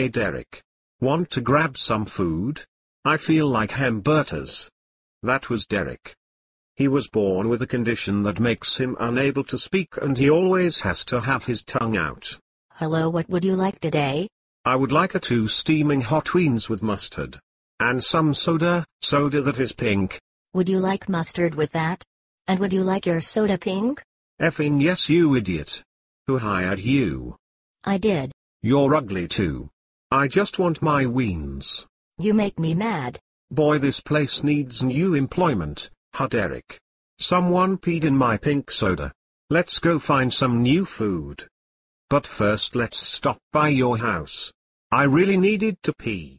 Hey Derek. Want to grab some food? I feel like hamburgers. That was Derek. He was born with a condition that makes him unable to speak and he always has to have his tongue out. Hello, what would you like today? I would like a two steaming hot wings with mustard. And some soda, soda that is pink. Would you like mustard with that? And would you like your soda pink? Effing yes you idiot. Who hired you? I did. You're ugly too. I just want my weens. You make me mad. Boy this place needs new employment, huh Derek? Someone peed in my pink soda. Let's go find some new food. But first let's stop by your house. I really needed to pee.